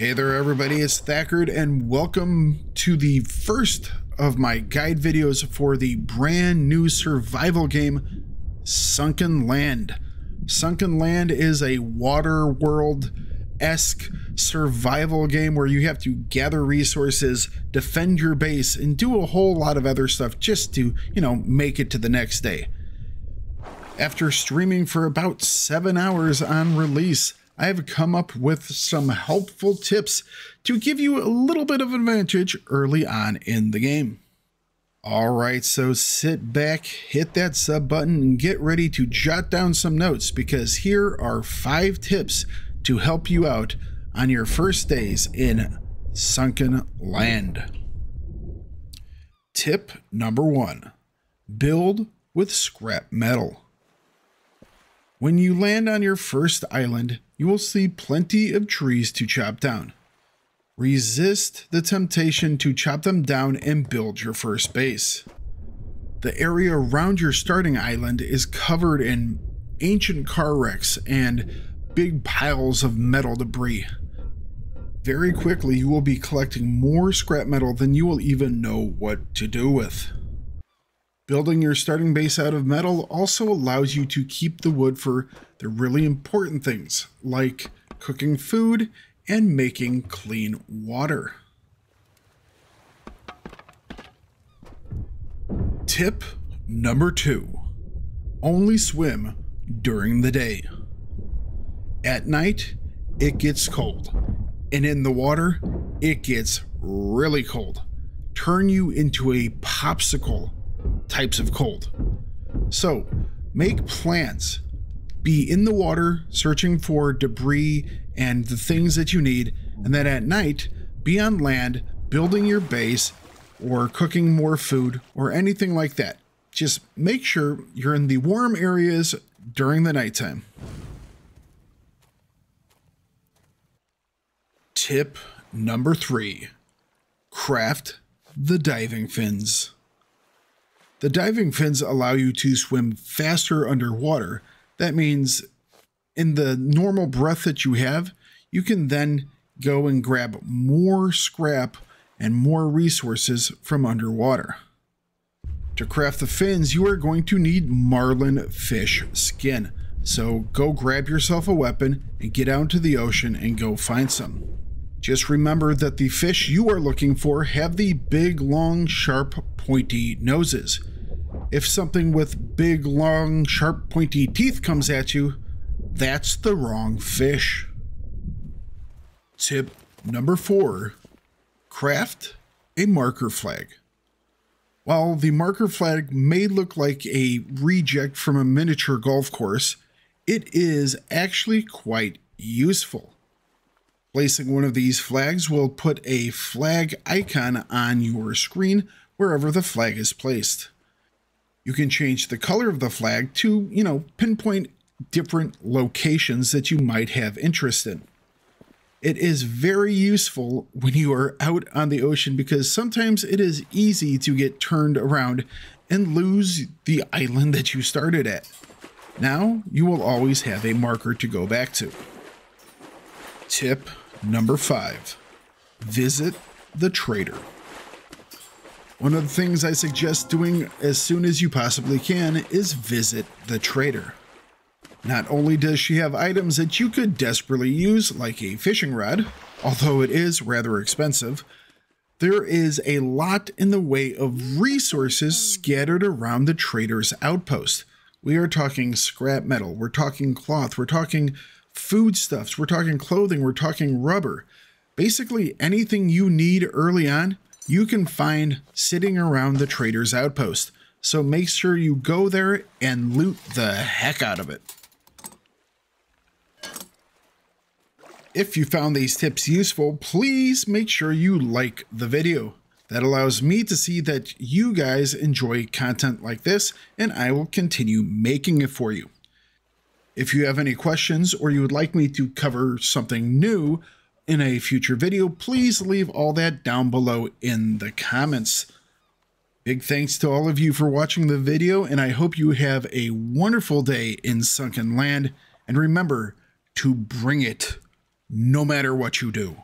Hey there everybody, it's Thakard and welcome to the first of my guide videos for the brand new survival game, Sunken Land. Sunken Land is a Waterworld-esque survival game where you have to gather resources, defend your base, and do a whole lot of other stuff just to, you know, make it to the next day. After streaming for about seven hours on release, I have come up with some helpful tips to give you a little bit of advantage early on in the game. Alright, so sit back, hit that sub button, and get ready to jot down some notes because here are five tips to help you out on your first days in Sunken Land. Tip number one build with scrap metal. When you land on your first island, you will see plenty of trees to chop down. Resist the temptation to chop them down and build your first base. The area around your starting island is covered in ancient car wrecks and big piles of metal debris. Very quickly, you will be collecting more scrap metal than you will even know what to do with. Building your starting base out of metal also allows you to keep the wood for the really important things, like cooking food and making clean water. Tip number two, only swim during the day. At night, it gets cold, and in the water, it gets really cold. Turn you into a popsicle types of cold. So make plans. Be in the water searching for debris and the things that you need, and then at night, be on land building your base or cooking more food or anything like that. Just make sure you're in the warm areas during the nighttime. Tip number three craft the diving fins. The diving fins allow you to swim faster underwater. That means in the normal breath that you have, you can then go and grab more scrap and more resources from underwater. To craft the fins, you are going to need marlin fish skin. So go grab yourself a weapon and get out into the ocean and go find some. Just remember that the fish you are looking for have the big, long, sharp, pointy noses. If something with big, long, sharp, pointy teeth comes at you, that's the wrong fish. Tip number four craft a marker flag. While the marker flag may look like a reject from a miniature golf course, it is actually quite useful. Placing one of these flags will put a flag icon on your screen wherever the flag is placed. You can change the color of the flag to, you know, pinpoint different locations that you might have interest in. It is very useful when you are out on the ocean because sometimes it is easy to get turned around and lose the island that you started at. Now you will always have a marker to go back to. Tip number five visit the trader. One of the things I suggest doing as soon as you possibly can is visit the trader. Not only does she have items that you could desperately use, like a fishing rod, although it is rather expensive, there is a lot in the way of resources scattered around the trader's outpost. We are talking scrap metal, we're talking cloth, we're talking foodstuffs, we're talking clothing, we're talking rubber. Basically, anything you need early on, you can find sitting around the trader's outpost. So make sure you go there and loot the heck out of it. If you found these tips useful, please make sure you like the video. That allows me to see that you guys enjoy content like this, and I will continue making it for you. If you have any questions or you would like me to cover something new, in a future video, please leave all that down below in the comments. Big thanks to all of you for watching the video, and I hope you have a wonderful day in Sunken Land. And remember to bring it no matter what you do.